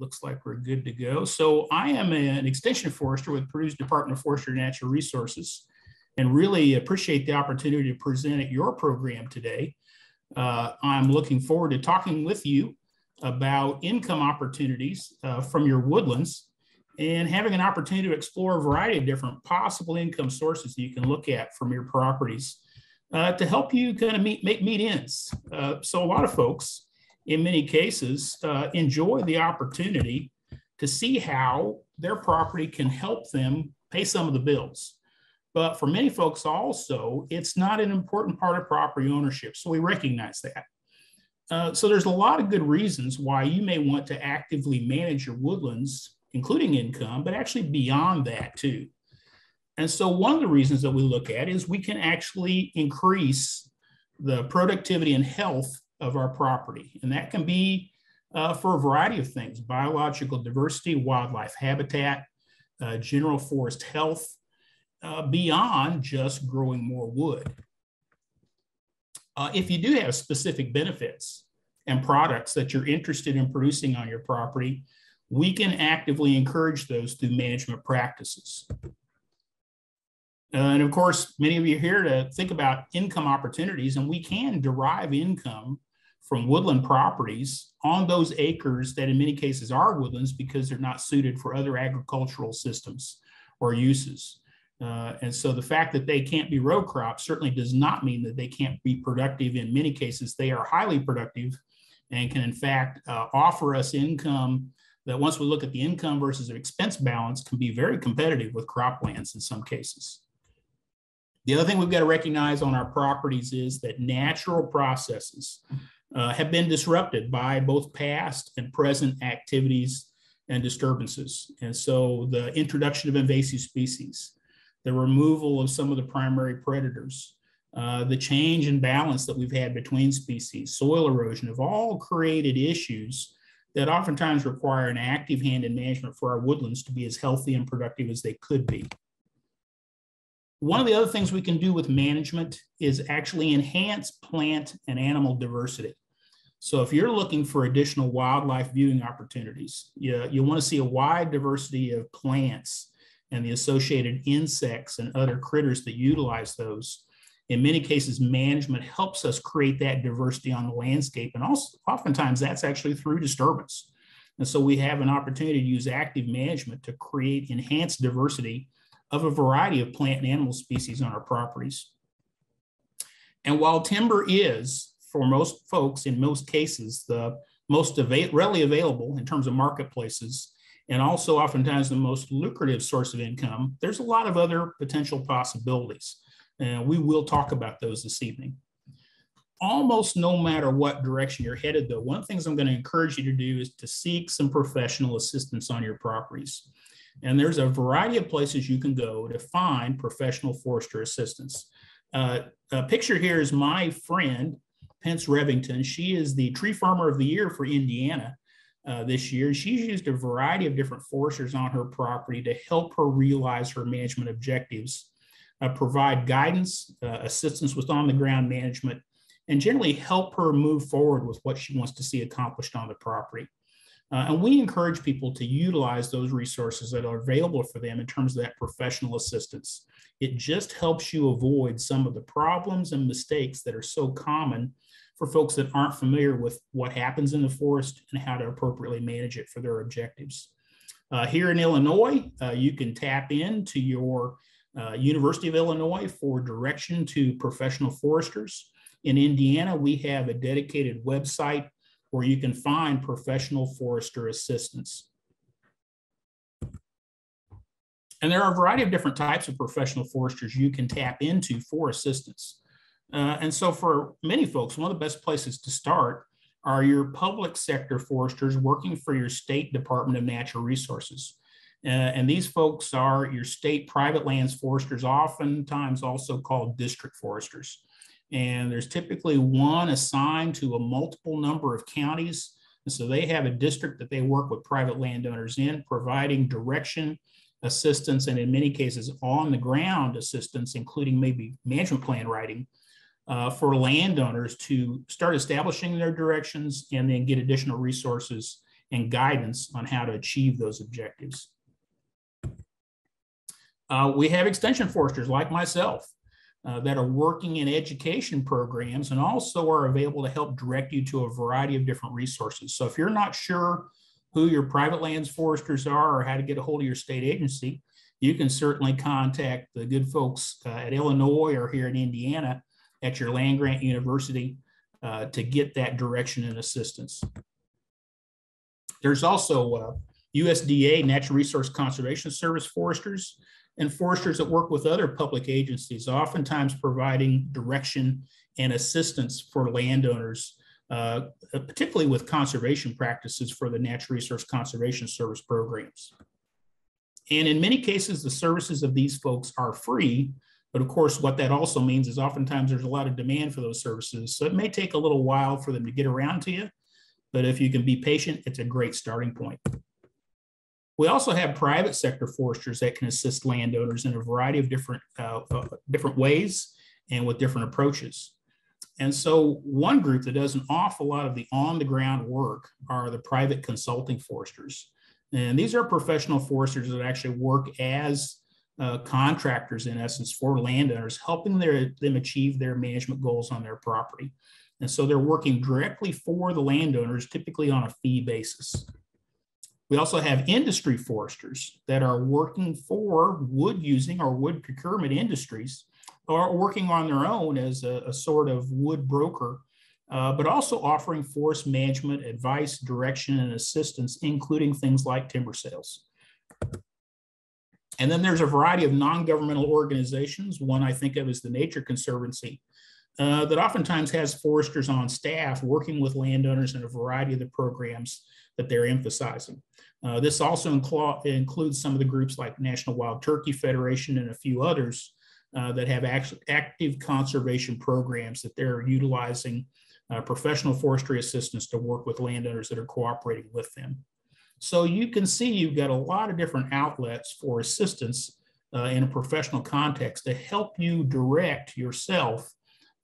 looks like we're good to go. So I am a, an extension forester with Purdue's Department of Forestry and Natural Resources and really appreciate the opportunity to present at your program today. Uh, I'm looking forward to talking with you about income opportunities uh, from your woodlands and having an opportunity to explore a variety of different possible income sources you can look at from your properties uh, to help you kind of meet, make meet ends. Uh, so a lot of folks, in many cases, uh, enjoy the opportunity to see how their property can help them pay some of the bills. But for many folks also, it's not an important part of property ownership. So we recognize that. Uh, so there's a lot of good reasons why you may want to actively manage your woodlands, including income, but actually beyond that too. And so one of the reasons that we look at is we can actually increase the productivity and health of our property. And that can be uh, for a variety of things, biological diversity, wildlife habitat, uh, general forest health, uh, beyond just growing more wood. Uh, if you do have specific benefits and products that you're interested in producing on your property, we can actively encourage those through management practices. Uh, and of course, many of you are here to think about income opportunities, and we can derive income from woodland properties on those acres that in many cases are woodlands because they're not suited for other agricultural systems or uses. Uh, and so the fact that they can't be row crops certainly does not mean that they can't be productive. In many cases, they are highly productive and can in fact uh, offer us income that once we look at the income versus the expense balance can be very competitive with croplands in some cases. The other thing we've got to recognize on our properties is that natural processes uh, have been disrupted by both past and present activities and disturbances. And so the introduction of invasive species, the removal of some of the primary predators, uh, the change in balance that we've had between species, soil erosion have all created issues that oftentimes require an active hand in management for our woodlands to be as healthy and productive as they could be. One of the other things we can do with management is actually enhance plant and animal diversity. So if you're looking for additional wildlife viewing opportunities, you, you want to see a wide diversity of plants and the associated insects and other critters that utilize those. In many cases, management helps us create that diversity on the landscape. And also, oftentimes that's actually through disturbance. And so we have an opportunity to use active management to create enhanced diversity of a variety of plant and animal species on our properties. And while timber is, for most folks, in most cases, the most readily available in terms of marketplaces, and also oftentimes the most lucrative source of income, there's a lot of other potential possibilities. And we will talk about those this evening. Almost no matter what direction you're headed, though, one of the things I'm going to encourage you to do is to seek some professional assistance on your properties. And there's a variety of places you can go to find professional forester assistance. Uh, a picture here is my friend, Pence Revington. She is the tree farmer of the year for Indiana uh, this year. She's used a variety of different foresters on her property to help her realize her management objectives, uh, provide guidance, uh, assistance with on the ground management, and generally help her move forward with what she wants to see accomplished on the property. Uh, and we encourage people to utilize those resources that are available for them in terms of that professional assistance. It just helps you avoid some of the problems and mistakes that are so common for folks that aren't familiar with what happens in the forest and how to appropriately manage it for their objectives. Uh, here in Illinois, uh, you can tap into your uh, University of Illinois for direction to professional foresters. In Indiana, we have a dedicated website where you can find professional forester assistance. And there are a variety of different types of professional foresters you can tap into for assistance. Uh, and so for many folks, one of the best places to start are your public sector foresters working for your state Department of Natural Resources. Uh, and these folks are your state private lands foresters, oftentimes also called district foresters and there's typically one assigned to a multiple number of counties. And so they have a district that they work with private landowners in, providing direction, assistance, and in many cases on the ground assistance, including maybe management plan writing uh, for landowners to start establishing their directions and then get additional resources and guidance on how to achieve those objectives. Uh, we have extension foresters like myself uh, that are working in education programs and also are available to help direct you to a variety of different resources. So if you're not sure who your private lands foresters are or how to get a hold of your state agency, you can certainly contact the good folks uh, at Illinois or here in Indiana at your land grant university uh, to get that direction and assistance. There's also USDA uh, Natural Resource Conservation Service foresters and foresters that work with other public agencies, oftentimes providing direction and assistance for landowners, uh, particularly with conservation practices for the Natural Resource Conservation Service programs. And in many cases, the services of these folks are free. But of course, what that also means is oftentimes there's a lot of demand for those services. So it may take a little while for them to get around to you. But if you can be patient, it's a great starting point. We also have private sector foresters that can assist landowners in a variety of different, uh, uh, different ways and with different approaches. And so one group that does an awful lot of the on the ground work are the private consulting foresters. And these are professional foresters that actually work as uh, contractors, in essence, for landowners, helping their, them achieve their management goals on their property. And so they're working directly for the landowners, typically on a fee basis. We also have industry foresters that are working for wood using or wood procurement industries or working on their own as a, a sort of wood broker, uh, but also offering forest management advice, direction, and assistance, including things like timber sales. And then there's a variety of non-governmental organizations. One I think of is the Nature Conservancy, uh, that oftentimes has foresters on staff working with landowners in a variety of the programs that they're emphasizing. Uh, this also includes some of the groups like National Wild Turkey Federation and a few others uh, that have act active conservation programs that they're utilizing uh, professional forestry assistance to work with landowners that are cooperating with them. So you can see you've got a lot of different outlets for assistance uh, in a professional context to help you direct yourself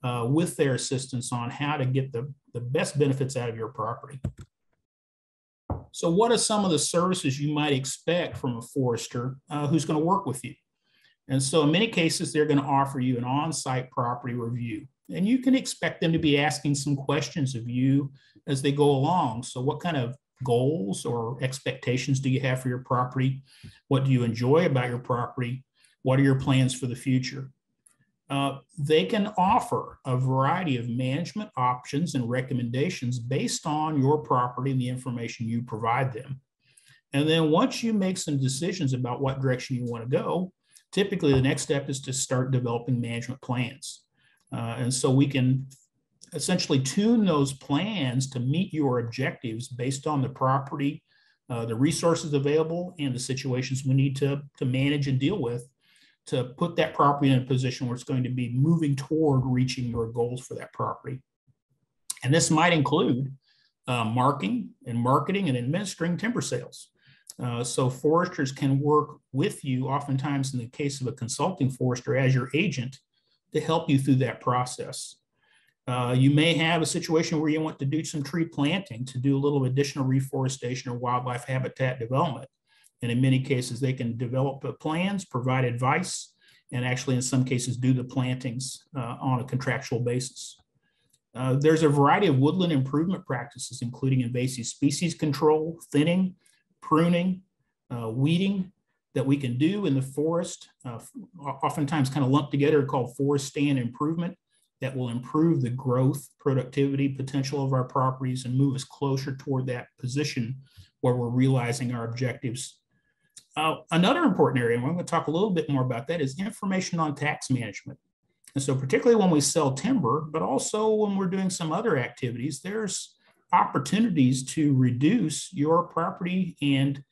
uh, with their assistance on how to get the, the best benefits out of your property. So what are some of the services you might expect from a forester uh, who's going to work with you? And so in many cases, they're going to offer you an on-site property review. And you can expect them to be asking some questions of you as they go along. So what kind of goals or expectations do you have for your property? What do you enjoy about your property? What are your plans for the future? Uh, they can offer a variety of management options and recommendations based on your property and the information you provide them. And then once you make some decisions about what direction you want to go, typically the next step is to start developing management plans. Uh, and so we can essentially tune those plans to meet your objectives based on the property, uh, the resources available, and the situations we need to, to manage and deal with to put that property in a position where it's going to be moving toward reaching your goals for that property. And this might include uh, marking and marketing and administering timber sales. Uh, so foresters can work with you, oftentimes in the case of a consulting forester, as your agent to help you through that process. Uh, you may have a situation where you want to do some tree planting to do a little additional reforestation or wildlife habitat development. And in many cases, they can develop plans, provide advice, and actually in some cases do the plantings uh, on a contractual basis. Uh, there's a variety of woodland improvement practices, including invasive species control, thinning, pruning, uh, weeding that we can do in the forest, uh, oftentimes kind of lumped together called forest stand improvement that will improve the growth, productivity, potential of our properties and move us closer toward that position where we're realizing our objectives uh, another important area, and we're going to talk a little bit more about that, is information on tax management. And so particularly when we sell timber, but also when we're doing some other activities, there's opportunities to reduce your property and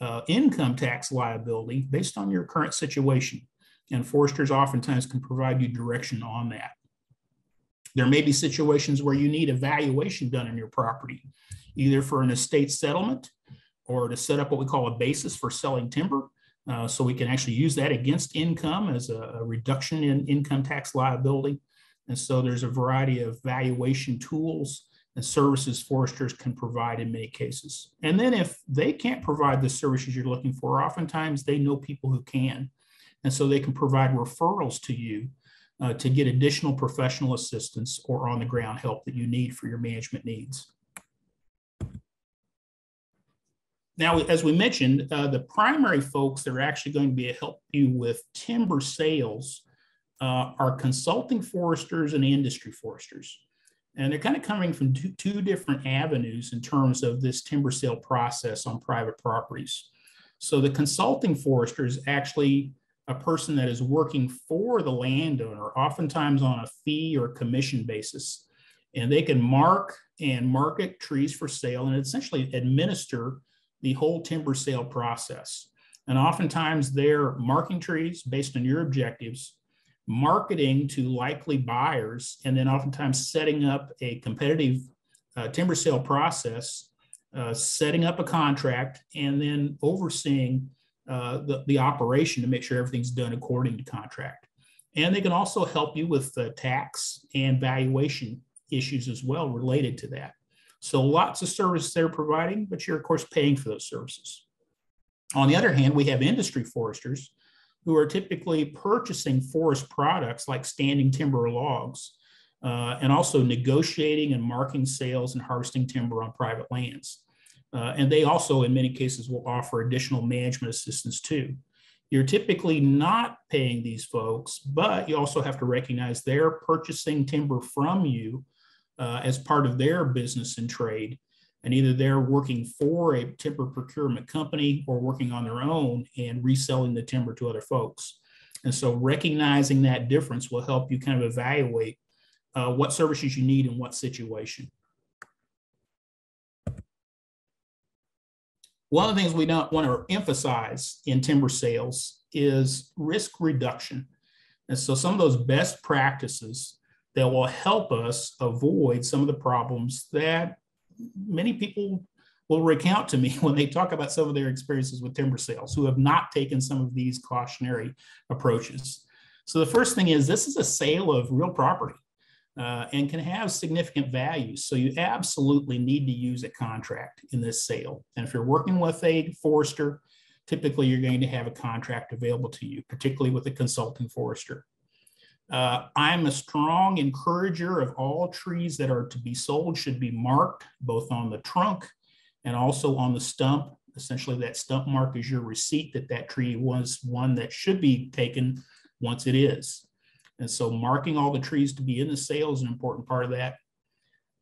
uh, income tax liability based on your current situation. And foresters oftentimes can provide you direction on that. There may be situations where you need evaluation done on your property, either for an estate settlement or to set up what we call a basis for selling timber. Uh, so we can actually use that against income as a, a, reduction in income tax liability. And so there's a variety of valuation tools and services foresters can provide in many cases. And then if they can't provide the services you're looking for, oftentimes they know people who can. And so they can provide referrals to you uh, to get additional professional assistance or on the ground help that you need for your management needs. Now, as we mentioned, uh, the primary folks that are actually going to be help you with timber sales uh, are consulting foresters and industry foresters. And they're kind of coming from two, two, different avenues in terms of this timber sale process on private properties. So the consulting foresters actually a person that is working for the landowner, oftentimes on a fee or commission basis. And they can mark and market trees for sale and essentially administer the whole timber sale process. And oftentimes they're marking trees based on your objectives, marketing to likely buyers, and then oftentimes setting up a competitive uh, timber sale process, uh, setting up a contract, and then overseeing uh, the, the operation to make sure everything's done according to contract. And they can also help you with the tax and valuation issues as well related to that. So lots of services they're providing, but you're of course paying for those services. On the other hand, we have industry foresters who are typically purchasing forest products like standing timber or logs, uh, and also negotiating and marking sales and harvesting timber on private lands. Uh, and they also, in many cases, will offer additional management assistance too. You're typically not paying these folks, but you also have to recognize they're purchasing timber from you uh, as part of their business and trade. And either they're working for a timber procurement company or working on their own and reselling the timber to other folks. And so recognizing that difference will help you kind of evaluate uh, what services you need in what situation. One of the things we don't want to emphasize in timber sales is risk reduction. And so some of those best practices that will help us avoid some of the problems that many people will recount to me when they talk about some of their experiences with timber sales who have not taken some of these cautionary approaches. So the first thing is this is a sale of real property uh, and can have significant value. So you absolutely need to use a contract in this sale. And if you're working with a forester, typically you're going to have a contract available to you, particularly with a consulting forester. Uh, I'm a strong encourager of all trees that are to be sold should be marked both on the trunk and also on the stump. Essentially, that stump mark is your receipt that that tree was one that should be taken once it is. And so marking all the trees to be in the sale is an important part of that.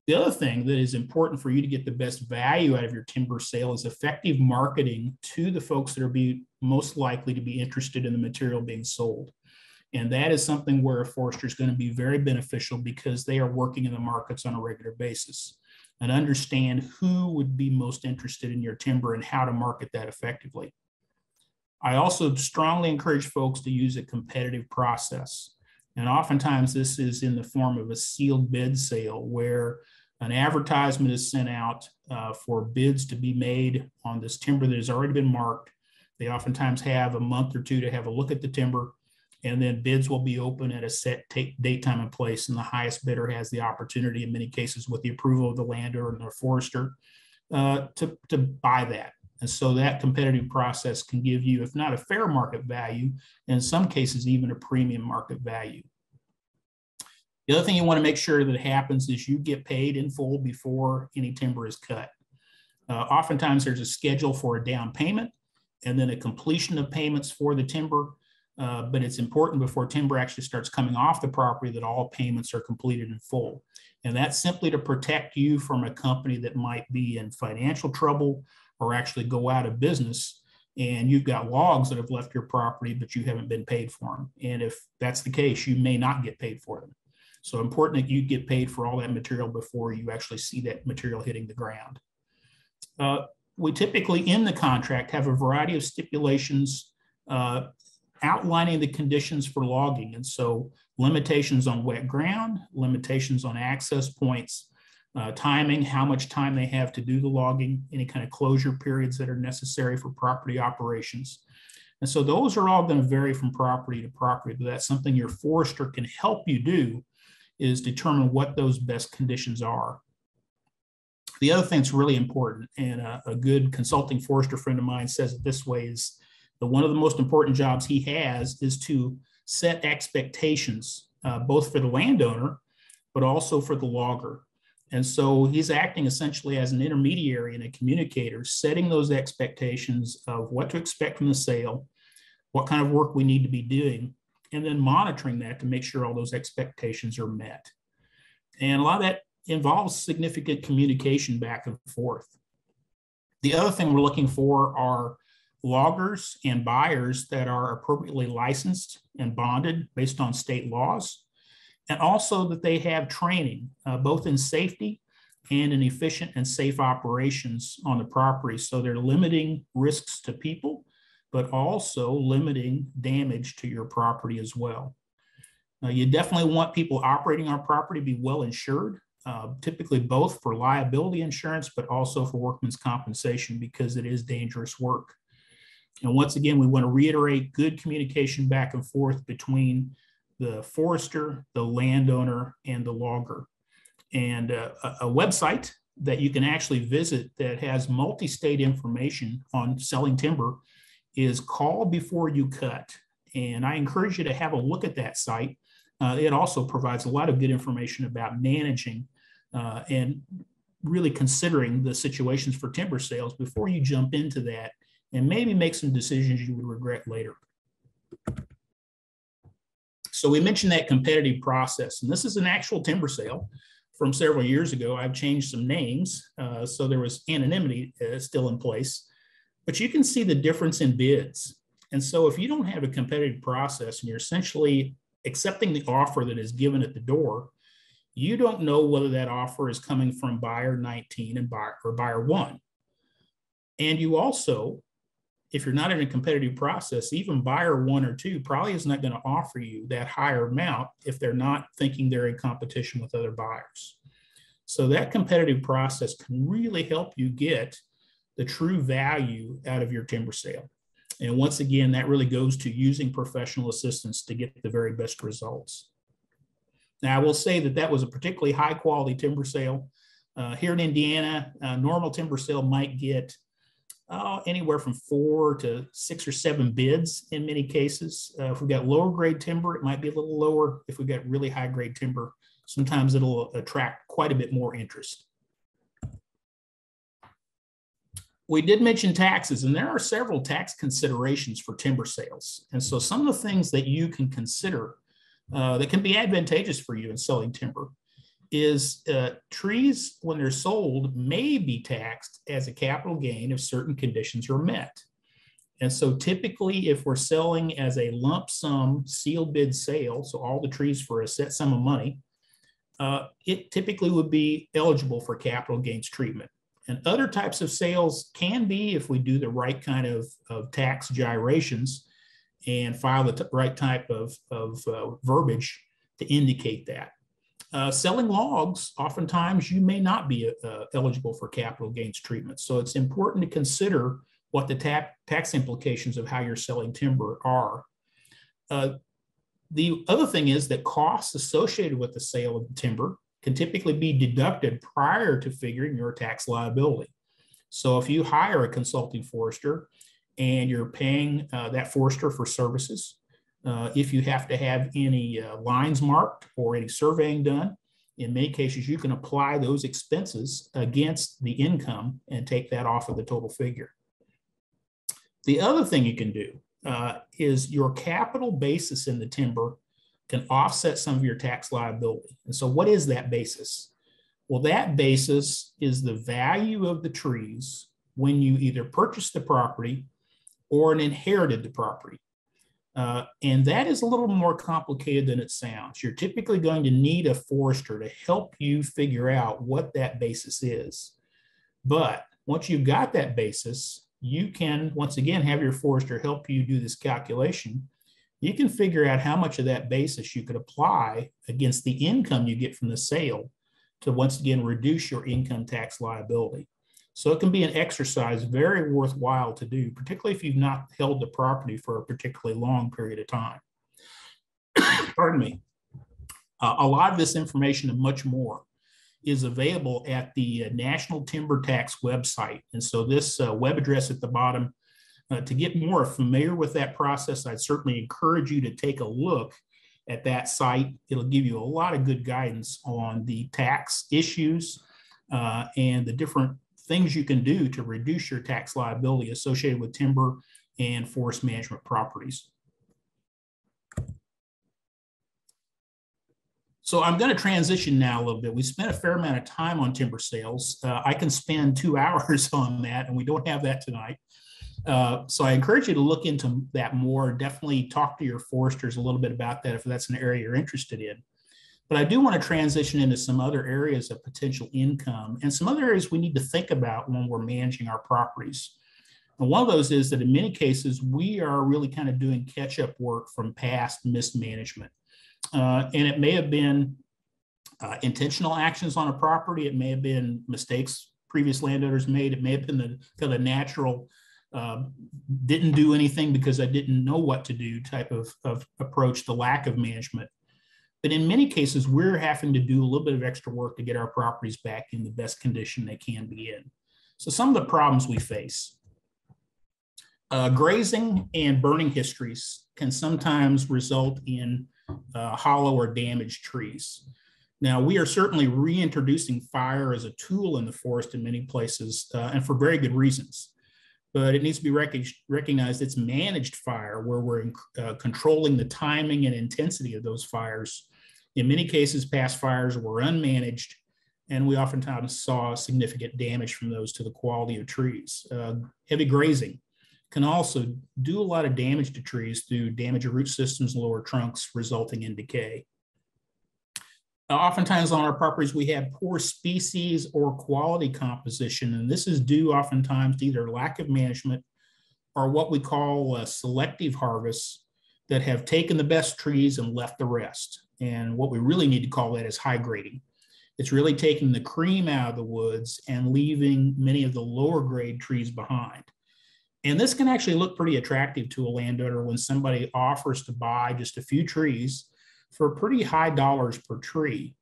The other thing that is important for you to get the best value out of your timber sale is effective marketing to the folks that are be most likely to be interested in the material being sold. And that is something where a forester is going to be very beneficial because they are working in the markets on a regular basis and understand who would be most interested in your timber and how to market that effectively. I also strongly encourage folks to use a competitive process. And oftentimes this is in the form of a sealed bid sale where an advertisement is sent out uh, for bids to be made on this timber that has already been marked. They oftentimes have a month or two to have a look at the timber, and then bids will be open at a set date, time, and place. And the highest bidder has the opportunity, in many cases, with the approval of the landowner and the forester, uh, to, to buy that. And so that competitive process can give you, if not a fair market value, in some cases, even a premium market value. The other thing you want to make sure that happens is you get paid in full before any timber is cut. Uh, oftentimes there's a schedule for a down payment and then a completion of payments for the timber. Uh, but it's important before timber actually starts coming off the property that all payments are completed in full. And that's simply to protect you from a company that might be in financial trouble or actually go out of business and you've got logs that have left your property, but you haven't been paid for them. And if that's the case, you may not get paid for them. So important that you get paid for all that material before you actually see that material hitting the ground. Uh, we typically in the contract have a variety of stipulations uh, outlining the conditions for logging. And so limitations on wet ground, limitations on access points, uh, timing, how much time they have to do the logging, any kind of closure periods that are necessary for property operations. And so those are all going to vary from property to property, but that's something your forester can help you do is determine what those best conditions are. The other thing that's really important, and a, a good consulting forester friend of mine says it this way, is that one of the most important jobs he has is to set expectations, uh, both for the landowner, but also for the logger. And so he's acting essentially as an intermediary and a communicator, setting those expectations of what to expect from the sale, what kind of work we need to be doing, and then monitoring that to make sure all those expectations are met. And a lot of that involves significant communication back and forth. The other thing we're looking for are loggers and buyers that are appropriately licensed and bonded based on state laws, and also that they have training uh, both in safety and in efficient and safe operations on the property. So they're limiting risks to people, but also limiting damage to your property as well. You definitely want people operating on property to be well insured, uh, typically both for liability insurance, but also for workman's compensation because it is dangerous work. And once again, we want to reiterate good communication back and forth between the forester, the landowner, and the logger. And uh, a, website that you can actually visit that has multi-state information on selling timber is call before you cut. And I encourage you to have a look at that site. Uh, it also provides a lot of good information about managing uh, and really considering the situations for timber sales before you jump into that and maybe make some decisions you would regret later. So we mentioned that competitive process, and this is an actual timber sale from several years ago. I've changed some names, uh, so there was anonymity uh, still in place, but you can see the difference in bids. And so if you don't have a competitive process and you're essentially accepting the offer that is given at the door, you don't know whether that offer is coming from buyer 19 and buyer or buyer one. And you also if you're not in a competitive process, even buyer one or two probably is not going to offer you that higher amount if they're not thinking they're in competition with other buyers. So that competitive process can really help you get the true value out of your timber sale. And once again, that really goes to using professional assistance to get the very best results. Now, I will say that that was a particularly high quality timber sale. Uh, here in Indiana, a normal timber sale might get uh, anywhere from four to six or seven bids in many cases. Uh, if we've got lower grade timber, it might be a little lower. If we've got really high grade timber, sometimes it'll attract quite a bit more interest. We did mention taxes, and there are several tax considerations for timber sales. And so some of the things that you can consider uh, that can be advantageous for you in selling timber is uh, trees, when they're sold, may be taxed as a capital gain if certain conditions are met. And so typically, if we're selling as a lump sum sealed bid sale, so all the trees for a set sum of money, uh, it typically would be eligible for capital gains treatment. And other types of sales can be if we do the right kind of, of tax gyrations and file the right type of, of uh, verbiage to indicate that. Uh, selling logs, oftentimes you may not be uh, eligible for capital gains treatment. So it's important to consider what the ta tax implications of how you're selling timber are. Uh, the other thing is that costs associated with the sale of timber can typically be deducted prior to figuring your tax liability. So if you hire a consulting forester and you're paying uh, that forester for services, uh, if you have to have any uh, lines marked or any surveying done, in many cases, you can apply those expenses against the income and take that off of the total figure. The other thing you can do uh, is your capital basis in the timber can offset some of your tax liability. And so, what is that basis? Well, that basis is the value of the trees when you either purchased the property or inherited the property. Uh, and that is a little more complicated than it sounds. You're typically going to need a forester to help you figure out what that basis is. But once you've got that basis, you can once again have your forester help you do this calculation. You can figure out how much of that basis you could apply against the income you get from the sale to once again reduce your income tax liability. So it can be an exercise very worthwhile to do, particularly if you've not held the property for a particularly long period of time. Pardon me. Uh, a lot of this information and much more is available at the uh, National Timber Tax website. And so this uh, web address at the bottom, uh, to get more familiar with that process, I'd certainly encourage you to take a look at that site. It'll give you a lot of good guidance on the tax issues uh, and the different things you can do to reduce your tax liability associated with timber and forest management properties. So I'm going to transition now a little bit. We spent a fair amount of time on timber sales. Uh, I can spend two hours on that, and we don't have that tonight. Uh, so I encourage you to look into that more. Definitely talk to your foresters a little bit about that if that's an area you're interested in. But I do want to transition into some other areas of potential income and some other areas we need to think about when we're managing our properties. And one of those is that in many cases, we are really kind of doing catch up work from past mismanagement. Uh, and it may have been uh, intentional actions on a property. It may have been mistakes previous landowners made. It may have been the kind of natural, uh, didn't do anything because I didn't know what to do type of, of approach, the lack of management. But in many cases, we're having to do a little bit of extra work to get our properties back in the best condition they can be in. So some of the problems we face. Uh, grazing and burning histories can sometimes result in uh, hollow or damaged trees. Now, we are certainly reintroducing fire as a tool in the forest in many places, uh, and for very good reasons. But it needs to be rec recognized it's managed fire where we're in, uh, controlling the timing and intensity of those fires. In many cases, past fires were unmanaged, and we oftentimes saw significant damage from those to the quality of trees. Uh, heavy grazing can also do a lot of damage to trees through damage of root systems lower trunks, resulting in decay. Now, oftentimes on our properties, we have poor species or quality composition, and this is due oftentimes to either lack of management or what we call selective harvests that have taken the best trees and left the rest. And what we really need to call that is high grading. It's really taking the cream out of the woods and leaving many of the lower grade trees behind. And this can actually look pretty attractive to a landowner when somebody offers to buy just a few trees for pretty high dollars per tree.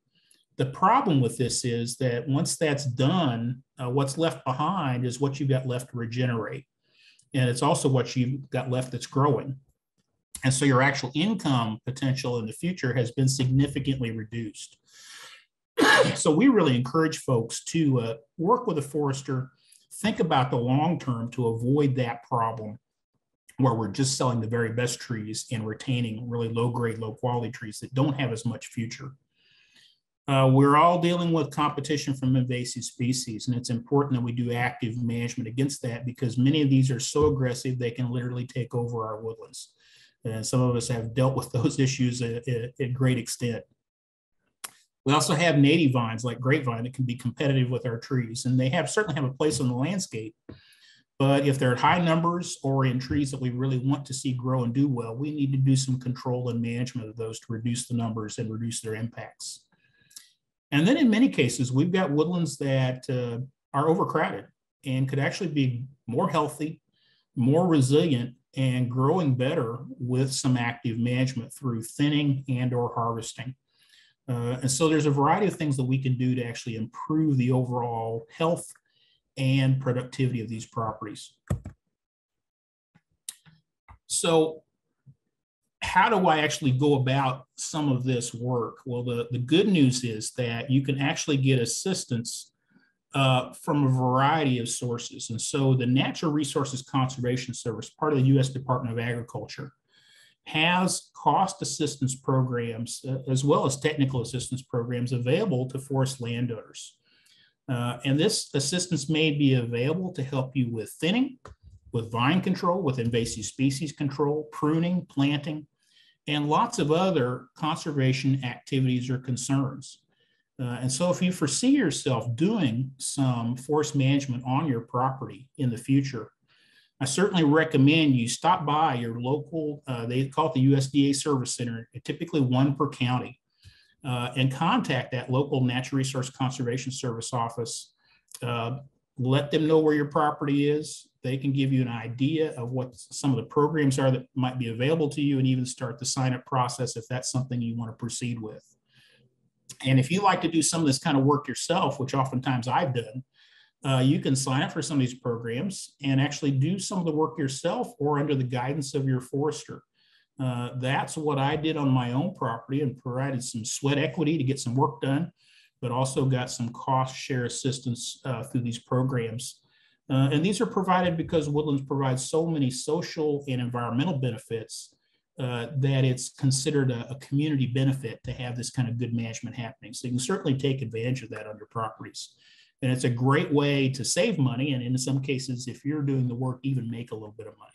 The problem with this is that once that's done, uh, what's left behind is what you've got left to regenerate. And it's also what you've got left that's growing. And so your actual income potential in the future has been significantly reduced. so we really encourage folks to uh, work with a forester think about the long term to avoid that problem where we're just selling the very best trees and retaining really low grade, low quality trees that don't have as much future. Uh, we're all dealing with competition from invasive species, and it's important that we do active management against that because many of these are so aggressive they can literally take over our woodlands. And some of us have dealt with those issues at, at, at great extent. We also have native vines like grapevine that can be competitive with our trees, and they have certainly have a place on the landscape. But if they're at high numbers or in trees that we really want to see grow and do well, we need to do some control and management of those to reduce the numbers and reduce their impacts. And then in many cases, we've got woodlands that uh, are overcrowded and could actually be more healthy, more resilient, and growing better with some active management through thinning and or harvesting. Uh, and so there's a variety of things that we can do to actually improve the overall health and productivity of these properties. So how do I actually go about some of this work? Well, the, the good news is that you can actually get assistance uh, from a variety of sources. And so the Natural Resources Conservation Service, part of the US Department of Agriculture, has cost assistance programs uh, as well as technical assistance programs available to forest landowners. Uh, and this assistance may be available to help you with thinning, with vine control, with invasive species control, pruning, planting, and lots of other conservation activities or concerns. Uh, and so if you foresee yourself doing some forest management on your property in the future, I certainly recommend you stop by your local, uh, they call it the USDA Service Center, typically one per county, uh, and contact that local Natural Resource Conservation Service office. Uh, let them know where your property is. They can give you an idea of what some of the programs are that might be available to you and even start the sign up process if that's something you want to proceed with. And if you like to do some of this kind of work yourself, which oftentimes I've done, uh, you can sign up for some of these programs and actually do some of the work yourself or under the guidance of your forester. Uh, that's what I did on my own property and provided some sweat equity to get some work done, but also got some cost share assistance uh, through these programs. Uh, and these are provided because woodlands provide so many social and environmental benefits uh, that it's considered a, a, community benefit to have this kind of good management happening. So you can certainly take advantage of that your properties. And it's a great way to save money. And in some cases, if you're doing the work, even make a little bit of money.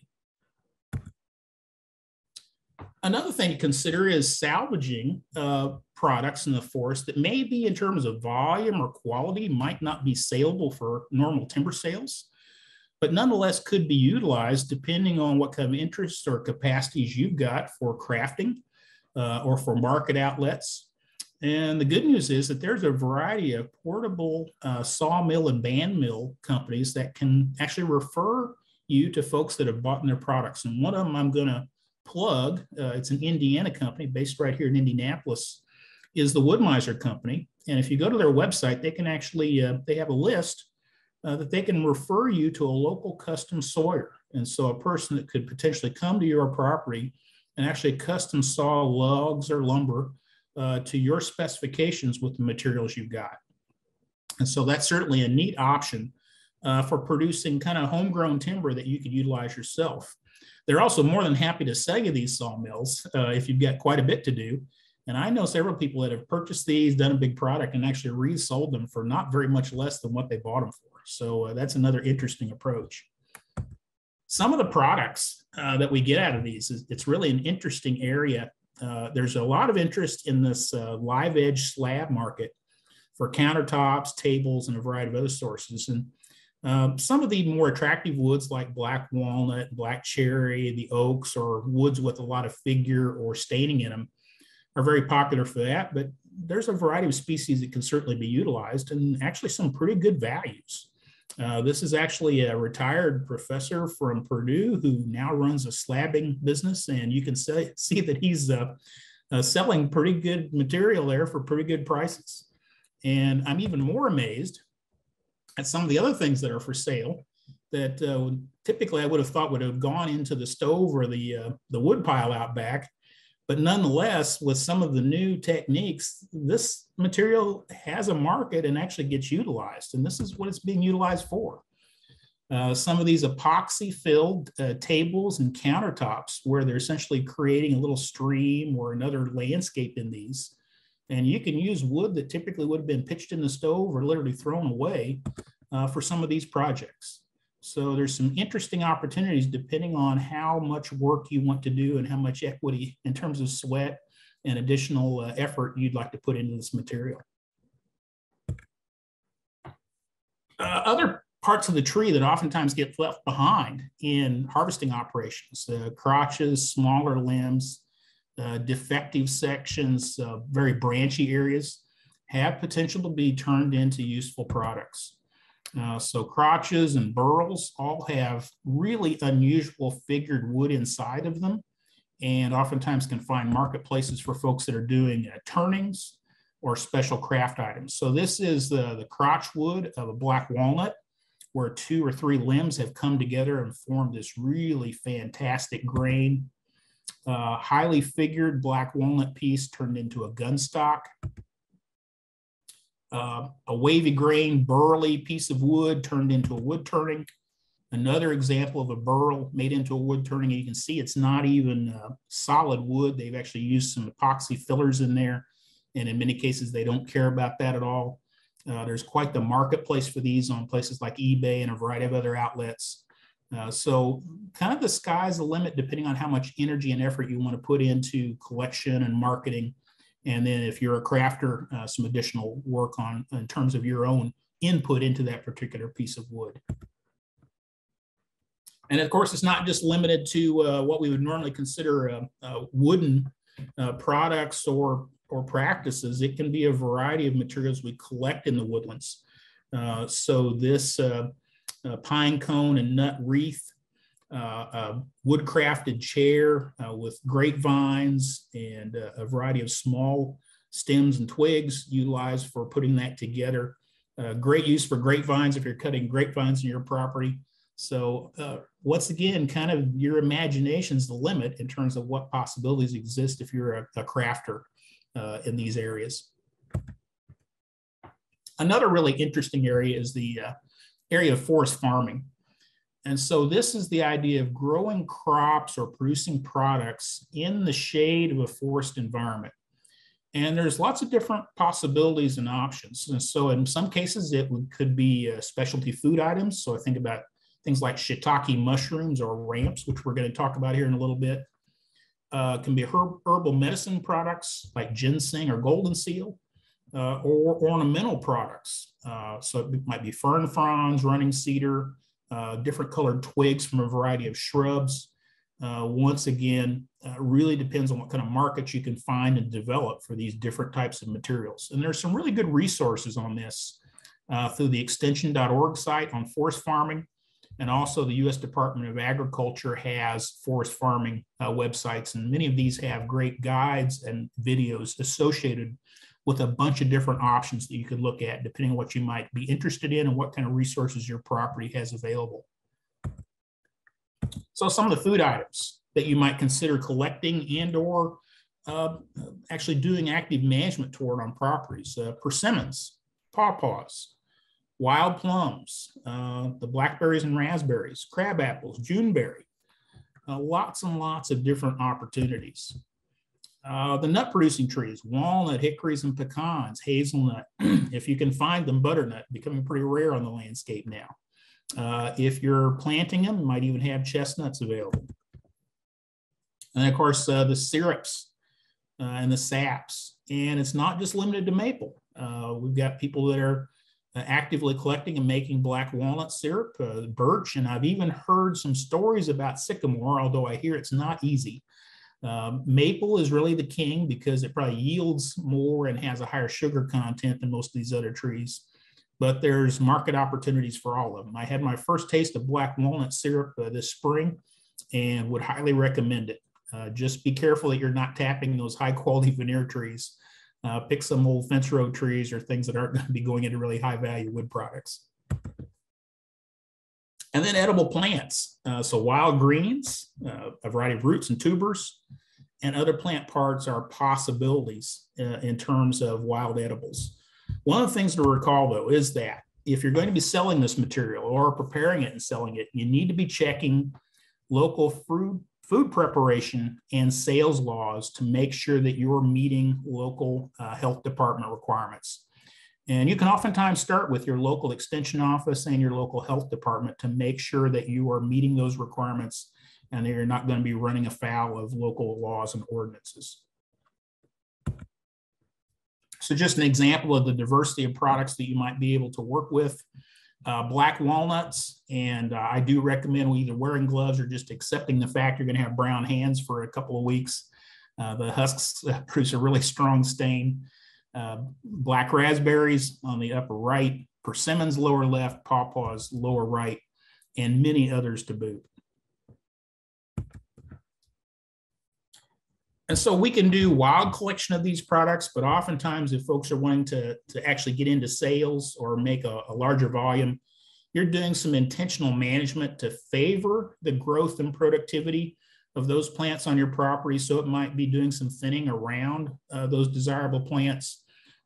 Another thing to consider is salvaging uh, products in the forest that may be in terms of volume or quality might not be saleable for normal timber sales, but nonetheless could be utilized depending on what kind of interests or capacities you've got for crafting uh, or for market outlets. And the good news is that there's a variety of portable uh, sawmill and band mill companies that can actually refer you to folks that have bought their products. And one of them I'm going to plug, uh, it's an Indiana company based right here in Indianapolis, is the Wood-Mizer Company. And if you go to their website, they can actually, uh, they have a list uh, that they can refer you to a local custom sawyer. And so a person that could potentially come to your property and actually custom saw logs or lumber uh, to your specifications with the materials you've got. And so that's certainly a neat option uh, for producing kind of homegrown timber that you could utilize yourself. They're also more than happy to sell you these sawmills uh, if you've got quite a bit to do. And I know several people that have purchased these, done a big product, and actually resold them for not very much less than what they bought them for. So uh, that's another interesting approach. Some of the products uh, that we get out of these is it's really an interesting area uh, there's a lot of interest in this uh, live edge slab market for countertops, tables, and a variety of other sources. And um, some of the more attractive woods like black walnut, black cherry, the oaks, or woods with a lot of figure or staining in them are very popular for that. But there's a variety of species that can certainly be utilized and actually some pretty good values. Uh, this is actually a retired professor from Purdue who now runs a slabbing business, and you can say, see that he's uh, uh, selling pretty good material there for pretty good prices. And I'm even more amazed at some of the other things that are for sale that uh, typically I would have thought would have gone into the stove or the uh, the wood pile out back. But nonetheless, with some of the new techniques, this material has a market and actually gets utilized. And this is what it's being utilized for. Uh, some of these epoxy filled uh, tables and countertops where they're essentially creating a little stream or another landscape in these. And you can use wood that typically would have been pitched in the stove or literally thrown away uh, for some of these projects. So there's some interesting opportunities depending on how much work you want to do and how much equity in terms of sweat and additional uh, effort you'd like to put into this material. Uh, other parts of the tree that oftentimes get left behind in harvesting operations, uh, crotches, smaller limbs, uh, defective sections, uh, very branchy areas have potential to be turned into useful products. Uh, so crotches and burls all have really unusual figured wood inside of them and oftentimes can find marketplaces for folks that are doing uh, turnings or special craft items. So this is the, the crotch wood of a black walnut where two or three limbs have come together and formed this really fantastic grain. Uh, highly figured black walnut piece turned into a gun stock uh, a wavy grain burly piece of wood turned into a wood turning. Another example of a burl made into a wood turning. You can see it's not even uh, solid wood. They've actually used some epoxy fillers in there. And in many cases, they don't care about that at all. Uh, there's quite the marketplace for these on places like eBay and a variety of other outlets. Uh, so kind of the sky's the limit depending on how much energy and effort you want to put into collection and marketing and then if you're a crafter, uh, some additional work on in terms of your own input into that particular piece of wood. And of course, it's not just limited to uh, what we would normally consider uh, uh wooden uh, products or, or practices. It can be a variety of materials we collect in the woodlands. So this pine cone and nut wreath uh, a wood-crafted chair uh, with grapevines and uh, a variety of small stems and twigs utilized for putting that together. Uh, great use for grapevines if you're cutting grapevines in your property. So uh, once again, kind of your imagination's the limit in terms of what possibilities exist if you're a, a crafter uh, in these areas. Another really interesting area is the uh, area of forest farming. And so this is the idea of growing crops or producing products in the shade of a forest environment. And there's lots of different possibilities and options. And so in some cases, it would, could be uh, specialty food items. So I think about things like shiitake mushrooms or ramps, which we're going to talk about here in a little bit. Uh, can be herb, herbal medicine products like ginseng or golden seal, uh, or ornamental products. Uh, so it might be fern fronds, running cedar, uh, different colored twigs from a variety of shrubs. Uh, once again, uh, really depends on what kind of markets you can find and develop for these different types of materials. And there's some really good resources on this through the extension.org site on forest farming. And also the US Department of Agriculture has forest farming uh, websites, and many of these have great guides and videos associated with a bunch of different options that you could look at depending on what you might be interested in and what kind of resources your property has available. So some of the food items that you might consider collecting and or uh, actually doing active management toward on properties, uh, persimmons, pawpaws, wild plums, uh, the blackberries and raspberries, crab apples, juneberry, uh, lots and lots of different opportunities. Uh, the nut producing trees, walnut, hickories, and pecans, hazelnut, if you can find them, butternut, becoming pretty rare on the landscape now. Uh, if you're planting them, you might even have chestnuts available. And of course, uh, the syrups uh, and the saps. And it's not just limited to maple. we've got people that are uh, actively collecting and making black walnut syrup, uh, birch, and I've even heard some stories about sycamore, although I hear it's not easy. Uh, maple is really the king because it probably yields more and has a higher sugar content than most of these other trees. But there's market opportunities for all of them. I had my first taste of black walnut syrup uh, this spring and would highly recommend it. Uh, just be careful that you're not tapping those high quality veneer trees uh, pick some old fence row trees or things that aren't going to be going into really high value wood products. And then edible plants. Uh, so wild greens, uh, a variety of roots and tubers, and other plant parts are possibilities uh, in terms of wild edibles. One of the things to recall though is that if you're going to be selling this material or preparing it and selling it, you need to be checking local food food preparation and sales laws to make sure that you're meeting local uh, health department requirements. And you can oftentimes start with your local extension office and your local health department to make sure that you are meeting those requirements and that you're not going to be running afoul of local laws and ordinances. So just an example of the diversity of products that you might be able to work with uh, black walnuts. And uh, I do recommend either wearing gloves or just accepting the fact you're going to have brown hands for a couple of weeks. Uh, the husks produce a really strong stain. Uh, black raspberries on the upper right, persimmons lower left, pawpaws lower right, and many others to boot. And so we can do wild collection of these products, but oftentimes if folks are wanting to, to actually get into sales or make a, a larger volume, you're doing some intentional management to favor the growth and productivity of those plants on your property. So it might be doing some thinning around uh, those desirable plants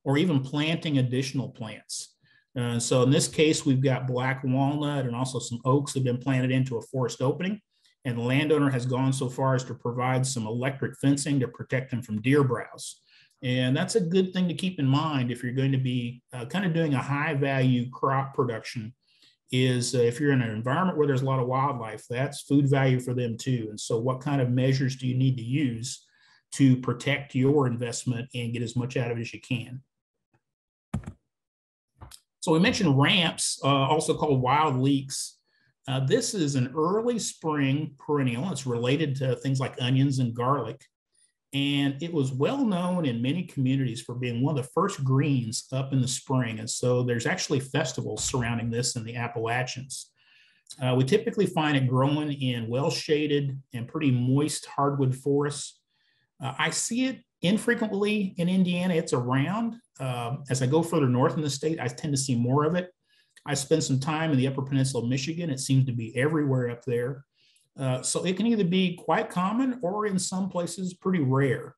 or even planting additional plants. Uh, so in this case, we've got black walnut and also some oaks that have been planted into a forest opening and the landowner has gone so far as to provide some electric fencing to protect them from deer browse. And that's a good thing to keep in mind if you're going to be uh, kind of doing a high value crop production is uh, if you're in an environment where there's a lot of wildlife, that's food value for them too. And so what kind of measures do you need to use to protect your investment and get as much out of it as you can? So we mentioned ramps, uh, also called wild leeks. Uh, this is an early spring perennial. It's related to things like onions and garlic. And it was well known in many communities for being one of the first greens up in the spring. And so there's actually festivals surrounding this in the Appalachians. Uh, we typically find it growing in well shaded and pretty moist hardwood forests. Uh, I see it infrequently in Indiana, it's around. Uh, as I go further north in the state, I tend to see more of it. I spend some time in the Upper Peninsula of Michigan. It seems to be everywhere up there. Uh, so it can either be quite common or in some places pretty rare.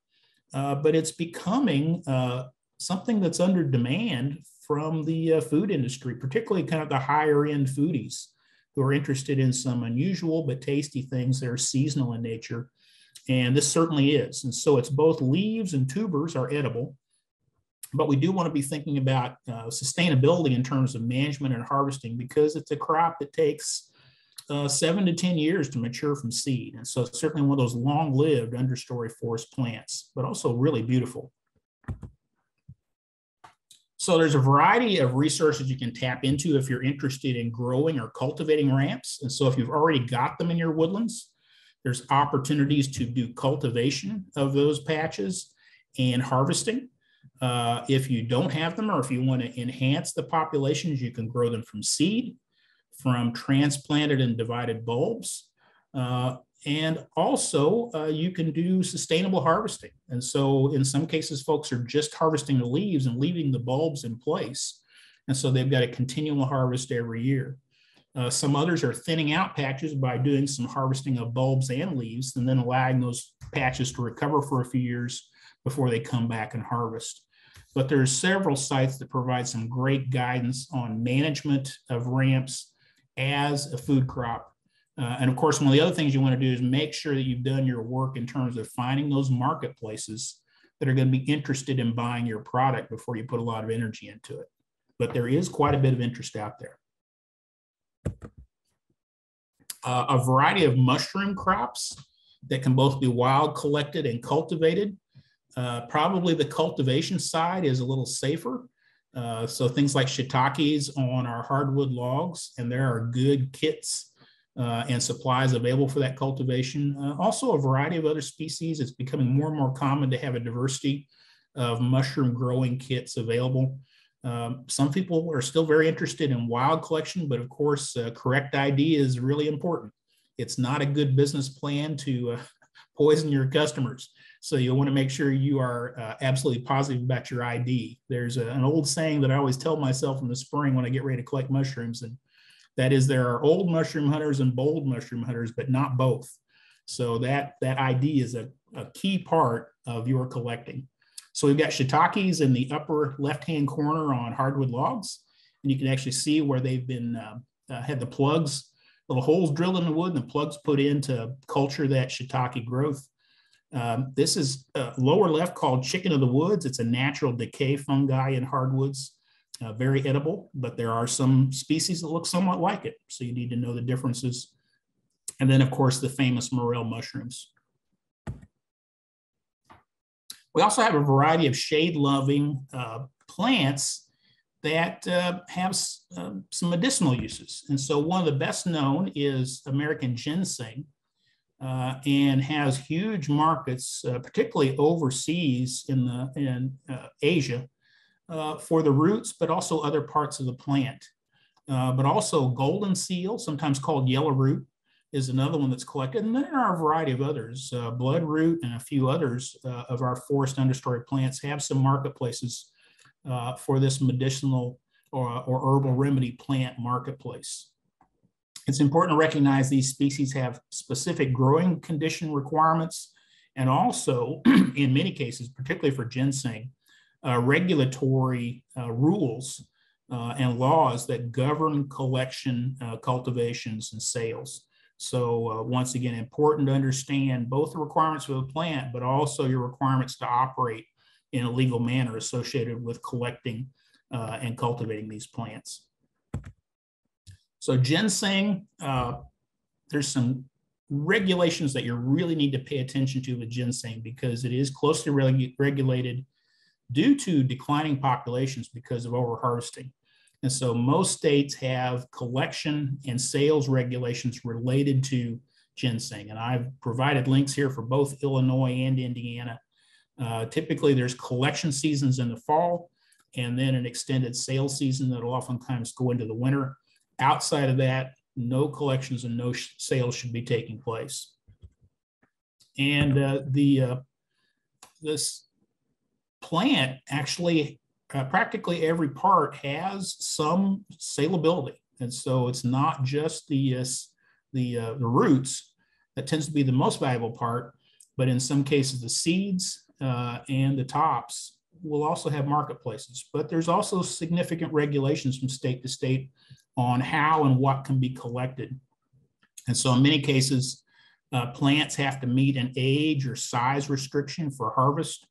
Uh, but it's becoming uh, something that's under demand from the uh, food industry, particularly kind of the higher end foodies who are interested in some unusual but tasty things that are seasonal in nature. And this certainly is. And so it's both leaves and tubers are edible, but we do want to be thinking about uh, sustainability in terms of management and harvesting because it's a crop that takes uh, seven to 10 years to mature from seed. And so it's certainly one of those long lived understory forest plants, but also really beautiful. So there's a variety of resources you can tap into if you're interested in growing or cultivating ramps. And so if you've already got them in your woodlands, there's opportunities to do cultivation of those patches and harvesting. Uh, if you don't have them or if you want to enhance the populations, you can grow them from seed, from transplanted and divided bulbs. Uh, and also, uh, you can do sustainable harvesting. And so, in some cases, folks are just harvesting the leaves and leaving the bulbs in place. And so, they've got a continual harvest every year. Uh, some others are thinning out patches by doing some harvesting of bulbs and leaves and then allowing those patches to recover for a few years before they come back and harvest. But there are several sites that provide some great guidance on management of ramps as a food crop. Uh, and of course, one of the other things you want to do is make sure that you've done your work in terms of finding those marketplaces that are going to be interested in buying your product before you put a lot of energy into it. But there is quite a bit of interest out there. Uh, a variety of mushroom crops that can both be wild collected and cultivated. Uh, probably the cultivation side is a little safer. Uh, so things like shiitakes on our hardwood logs, and there are good kits uh, and supplies available for that cultivation. Uh, also, a variety of other species. It's becoming more and more common to have a diversity of mushroom growing kits available. Um, some people are still very interested in wild collection, but of course, uh, correct ID is really important. It's not a good business plan to uh, poison your customers. So you'll want to make sure you are uh, absolutely positive about your ID. There's a, an old saying that I always tell myself in the spring when I get ready to collect mushrooms, and that is there are old mushroom hunters and bold mushroom hunters, but not both. So that that ID is a, a key part of your collecting. So we've got shiitakes in the upper left-hand corner on hardwood logs, and you can actually see where they've been uh, uh, had the plugs, little holes drilled in the wood, and the plugs put in to culture that shiitake growth. Um, this is uh, lower left called chicken of the woods. It's a natural decay fungi in hardwoods, uh, very edible, but there are some species that look somewhat like it. So you need to know the differences. And then, of course, the famous morel mushrooms. We also have a variety of shade-loving uh, plants that uh, have uh, some medicinal uses. And so one of the best known is American ginseng uh, and has huge markets, uh, particularly overseas in, the, in uh, Asia for the roots, but also other parts of the plant. but also golden seal, sometimes called yellow root, is another one that's collected. And then there are a variety of others. Uh, bloodroot and a few others uh, of our forest understory plants have some marketplaces uh, for this medicinal or, or herbal remedy plant marketplace. It's important to recognize these species have specific growing condition requirements and also, in many cases, particularly for ginseng, uh, regulatory uh, rules uh, and laws that govern collection, uh, cultivations, and sales. So uh, once again, important to understand both the requirements of the plant, but also your requirements to operate in a legal manner associated with collecting uh, and cultivating these plants. So ginseng, uh, there's some regulations that you really need to pay attention to with ginseng because it is closely reg regulated due to declining populations because of overharvesting. And so most states have collection and sales regulations related to ginseng. And I've provided links here for both Illinois and Indiana. Uh, typically, there's collection seasons in the fall and then an extended sales season that'll oftentimes go into the winter. Outside of that, no collections and no sh- sales should be taking place. And uh, the uh, this plant actually uh, practically every part has some salability. And so it's not just the, uh, the, uh, the roots that tends to be the most valuable part, but in some cases, the seeds uh, and the tops will also have marketplaces. But there's also significant regulations from state to state on how and what can be collected. And so in many cases, uh, plants have to meet an age or size restriction for harvest.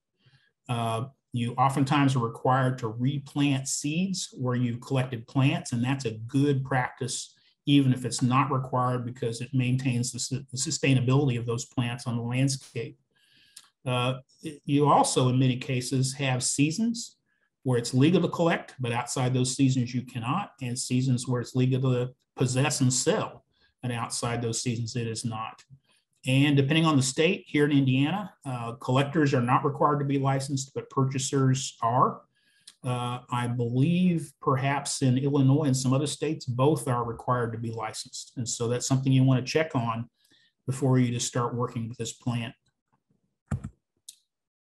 Uh, you oftentimes are required to replant seeds where you've collected plants, and that's a good practice, even if it's not required because it maintains the, the sustainability of those plants on the landscape. Uh, you also, in many cases, have seasons where it's legal to collect, but outside those seasons you cannot, and seasons where it's legal to possess and sell, and outside those seasons it is not. And depending on the state, here in Indiana, uh, collectors are not required to be licensed, but purchasers are. Uh, I believe perhaps in Illinois and some other states, both are required to be licensed. And so that's something you want to check on before you just start working with this plant.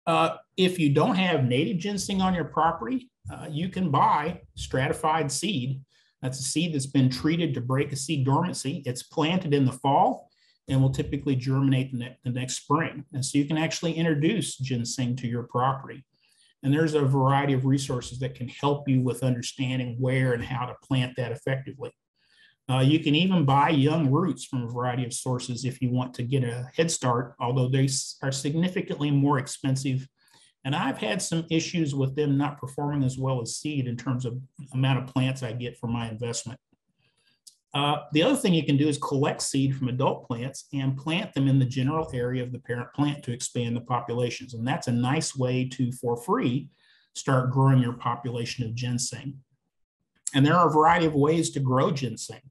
Uh, if you don't have native ginseng on your property, uh, you can buy stratified seed. That's a seed that's been treated to break a seed dormancy. It's planted in the fall and will typically germinate the, ne the next spring. And so you can actually introduce ginseng to your property. And there's a variety of resources that can help you with understanding where and how to plant that effectively. Uh, you can even buy young roots from a variety of sources if you want to get a head start, although they are significantly more expensive. And I've had some issues with them not performing as well as seed in terms of amount of plants I get for my investment. Uh, the other thing you can do is collect seed from adult plants and plant them in the general area of the parent plant to expand the populations. And that's a nice way to, for free, start growing your population of ginseng. And there are a variety of ways to grow ginseng.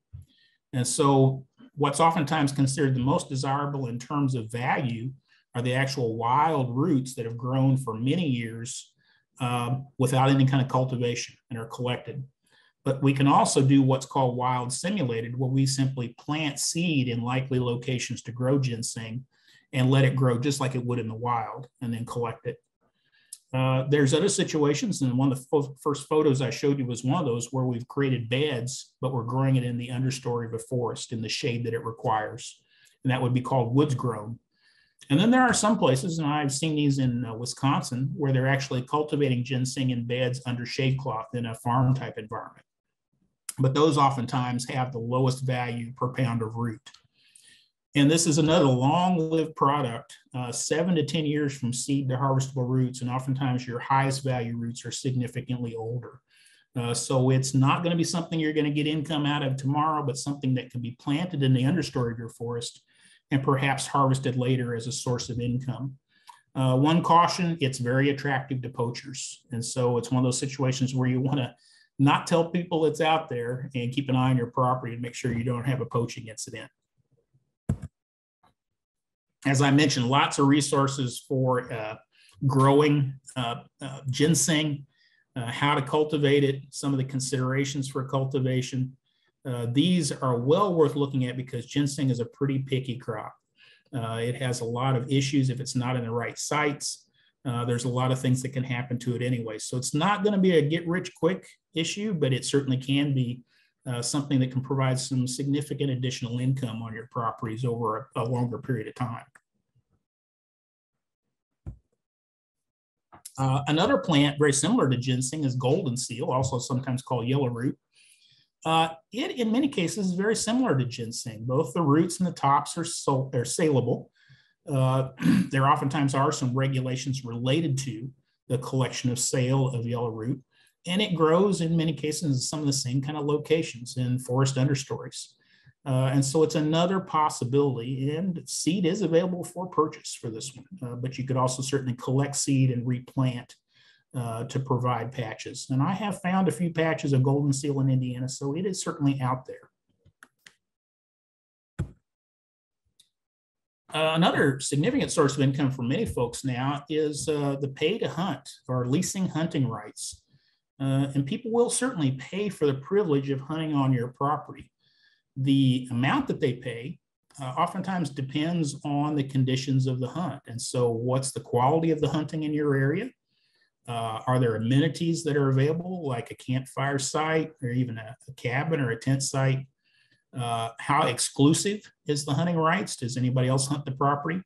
And so what's oftentimes considered the most desirable in terms of value are the actual wild roots that have grown for many years um, without any kind of cultivation and are collected. But we can also do what's called wild simulated, where we simply plant seed in likely locations to grow ginseng and let it grow just like it would in the wild and then collect it. Uh, there's other situations, and one of the first photos I showed you was one of those where we've created beds, but we're growing it in the understory of a forest in the shade that it requires. And that would be called woods grown. And then there are some places, and I've seen these in uh, Wisconsin, where they're actually cultivating ginseng in beds under shade cloth in a farm type environment but those oftentimes have the lowest value per pound of root. And this is another long-lived product, uh, seven to 10 years from seed to harvestable roots. And oftentimes your highest value roots are significantly older. Uh, so it's not going to be something you're going to get income out of tomorrow, but something that can be planted in the understory of your forest and perhaps harvested later as a source of income. Uh, one caution, it's very attractive to poachers. And so it's one of those situations where you want to not tell people it's out there and keep an eye on your property and make sure you don't have a poaching incident. As I mentioned, lots of resources for uh, growing uh, uh, ginseng, uh, how to cultivate it, some of the considerations for cultivation. Uh, these are well worth looking at because ginseng is a pretty picky crop. Uh, it has a lot of issues if it's not in the right sites. Uh, there's a lot of things that can happen to it anyway. So it's not going to be a get rich quick issue, but it certainly can be uh, something that can provide some significant additional income on your properties over a, a longer period of time. Uh, another plant very similar to ginseng is golden seal, also sometimes called yellow root. Uh, it, in many cases, is very similar to ginseng. Both the roots and the tops are, so, are saleable. Uh, there oftentimes are some regulations related to the collection of sale of yellow root, and it grows in many cases in some of the same kind of locations in forest understories. Uh, and so it's another possibility, and seed is available for purchase for this one, uh, but you could also certainly collect seed and replant uh, to provide patches. And I have found a few patches of golden seal in Indiana, so it is certainly out there. Uh, another significant source of income for many folks now is uh, the pay to hunt or leasing hunting rights. Uh, and people will certainly pay for the privilege of hunting on your property. The amount that they pay uh, oftentimes depends on the conditions of the hunt. And so, what's the quality of the hunting in your area? Uh, are there amenities that are available, like a campfire site or even a, a cabin or a tent site? Uh, how exclusive is the hunting rights? Does anybody else hunt the property?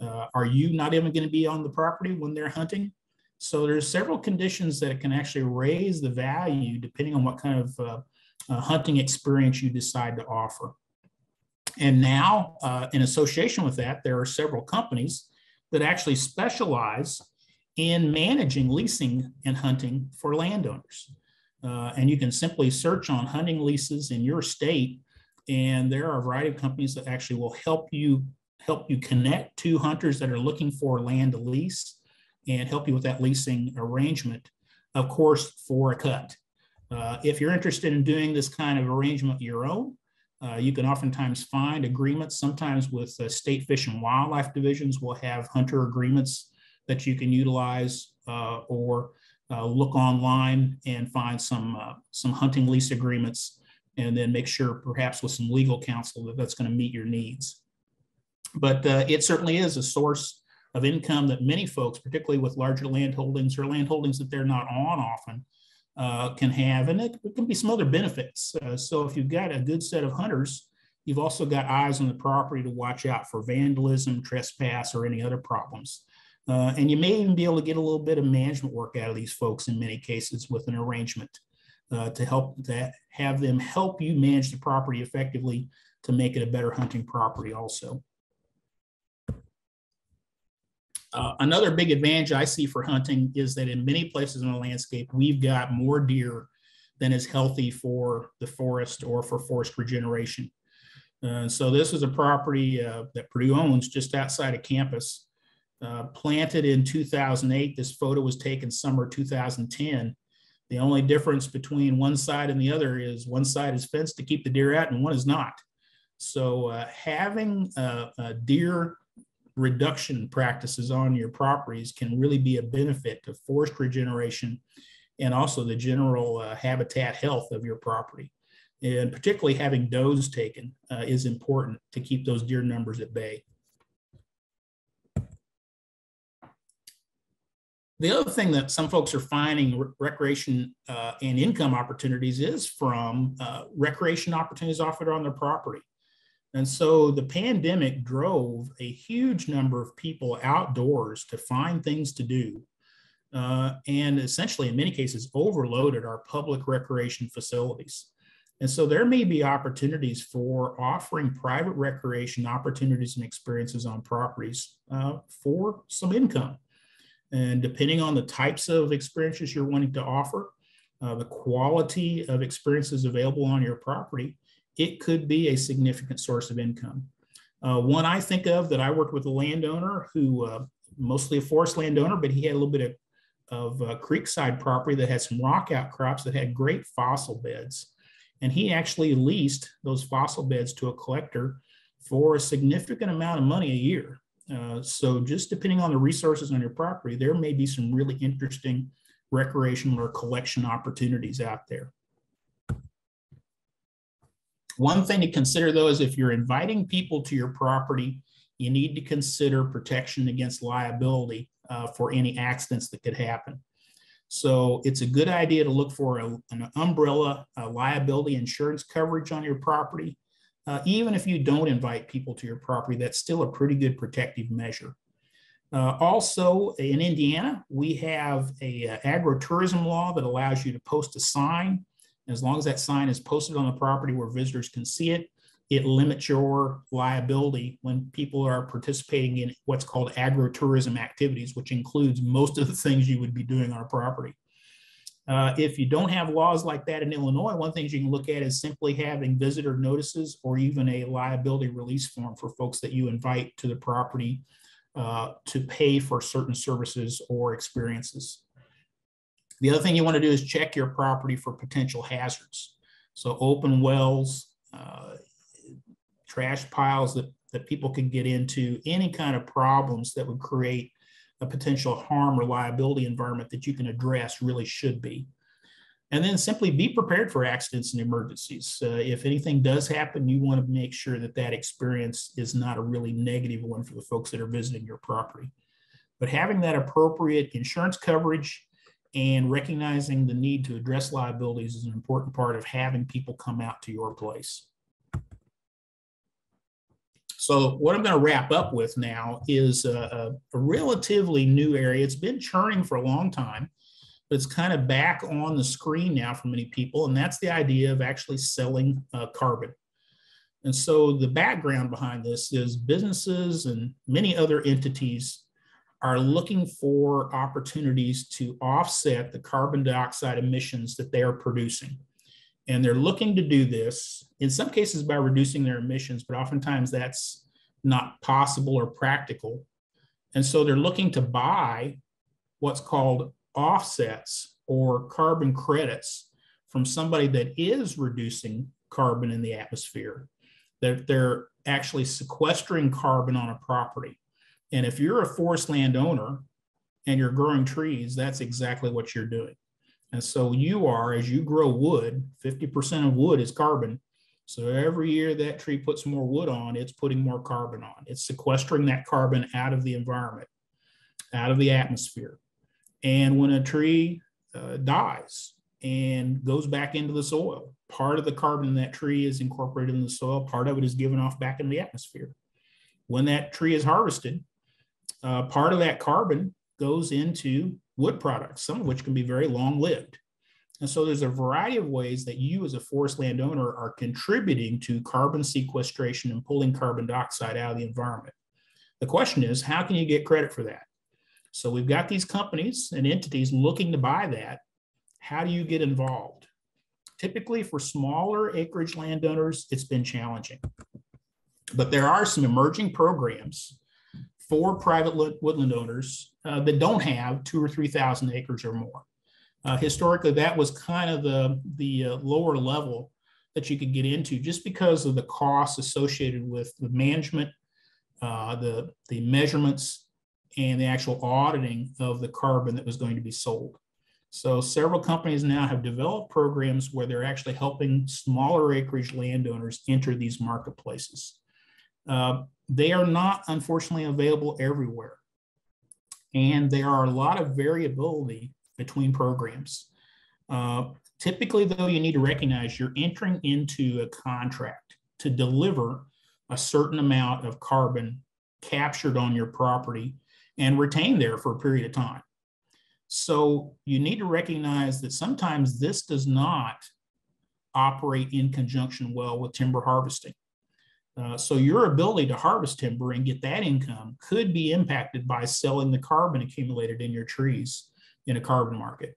Uh, are you not even going to be on the property when they're hunting? So there's several conditions that can actually raise the value depending on what kind of uh, uh, hunting experience you decide to offer. And now, uh, in association with that, there are several companies that actually specialize in managing leasing and hunting for landowners. Uh, and you can simply search on hunting leases in your state, and there are a variety of companies that actually will help you help you connect to hunters that are looking for land to lease and help you with that leasing arrangement, of course, for a cut. Uh, if you're interested in doing this kind of arrangement your own, uh, you can oftentimes find agreements. Sometimes with uh, state fish and wildlife divisions, will have hunter agreements that you can utilize uh, or uh, look online and find some uh, some hunting lease agreements, and then make sure perhaps with some legal counsel that that's going to meet your needs. But it certainly is a source of income that many folks, particularly with larger land holdings or land holdings that they're not on often, uh, can have. And it, it, can be some other benefits. Uh, so if you've got a good set of hunters, you've also got eyes on the property to watch out for vandalism, trespass, or any other problems. Uh, and you may even be able to get a little bit of management work out of these folks in many cases with an arrangement uh, to help that have them help you manage the property effectively to make it a better hunting property also. Uh, another big advantage I see for hunting is that in many places in the landscape, we've got more deer than is healthy for the forest or for forest regeneration. Uh, so this is a property uh, that Purdue owns just outside of campus. Uh, planted in 2008, this photo was taken summer 2010. The only difference between one side and the other is one side is fenced to keep the deer out and one is not. So uh, having deer reduction practices on your properties can really be a benefit to forest regeneration and also the general uh, habitat health of your property. And particularly having does taken uh, is important to keep those deer numbers at bay. The other thing that some folks are finding re recreation uh, and income opportunities is from uh, recreation opportunities offered on their property. And so the pandemic drove a huge number of people outdoors to find things to do. Uh, and essentially, in many cases, overloaded our public recreation facilities. And so there may be opportunities for offering private recreation opportunities and experiences on properties uh, for some income. And depending on the types of experiences you're wanting to offer, uh, the quality of experiences available on your property, it could be a significant source of income. Uh, one I think of that I worked with a landowner who, uh, mostly a forest landowner, but he had a little bit of, of uh, creekside property that had some rock outcrops that had great fossil beds. And he actually leased those fossil beds to a collector for a significant amount of money a year. Uh, so just depending on the resources on your property, there may be some really interesting recreational or collection opportunities out there. One thing to consider though is if you're inviting people to your property, you need to consider protection against liability uh, for any accidents that could happen. So it's a good idea to look for a, an umbrella liability insurance coverage on your property. Uh, even if you don't invite people to your property, that's still a pretty good protective measure. Uh, also, in Indiana, we have a, uh, agritourism law that allows you to post a sign as long as that sign is posted on the property where visitors can see it, it limits your liability when people are participating in what's called agritourism activities, which includes most of the things you would be doing on a property. Uh, if you don't have laws like that in Illinois, one thing you can look at is simply having visitor notices or even a liability release form for folks that you invite to the property uh, to pay for certain services or experiences. The other thing you want to do is check your property for potential hazards. So open wells, uh, trash piles that, that people can get into, any kind of problems that would create a potential harm or liability environment that you can address really should be. And then simply be prepared for accidents and emergencies. Uh, if anything does happen, you want to make sure that that experience is not a really negative one for the folks that are visiting your property. But having that appropriate insurance coverage, and recognizing the need to address liabilities is an important part of having people come out to your place. So what I'm going to wrap up with now is a, a, relatively new area. It's been churning for a long time, but it's kind of back on the screen now for many people, and that's the idea of actually selling uh, carbon. And so the background behind this is businesses and many other entities are looking for opportunities to offset the carbon dioxide emissions that they are producing. And they're looking to do this in some cases by reducing their emissions, but oftentimes that's not possible or practical. And so they're looking to buy what's called offsets or carbon credits from somebody that is reducing carbon in the atmosphere, that they're actually sequestering carbon on a property. And if you're a forest landowner and you're growing trees, that's exactly what you're doing. And so you are, as you grow wood, 50% of wood is carbon. So every year that tree puts more wood on, it's putting more carbon on. It's sequestering that carbon out of the environment, out of the atmosphere. And when a tree uh, dies and goes back into the soil, part of the carbon in that tree is incorporated in the soil, part of it is given off back in the atmosphere. When that tree is harvested, uh, part of that carbon goes into wood products, some of which can be very long lived. And so there's a variety of ways that you as a forest landowner are contributing to carbon sequestration and pulling carbon dioxide out of the environment. The question is, how can you get credit for that? So we've got these companies and entities looking to buy that. How do you get involved? Typically for smaller acreage landowners, it's been challenging. But there are some emerging programs for private woodland owners uh, that don't have two or 3,000 acres or more. Uh, historically, that was kind of the, the uh, lower level that you could get into just because of the costs associated with the management, uh, the, the measurements, and the actual auditing of the carbon that was going to be sold. So several companies now have developed programs where they're actually helping smaller acreage landowners enter these marketplaces. Uh, they are not, unfortunately, available everywhere. And there are a lot of variability between programs. Uh, typically, though, you need to recognize you're entering into a contract to deliver a certain amount of carbon captured on your property and retained there for a period of time. So you need to recognize that sometimes this does not operate in conjunction well with timber harvesting. Uh, so your ability to harvest timber and get that income could be impacted by selling the carbon accumulated in your trees in a carbon market.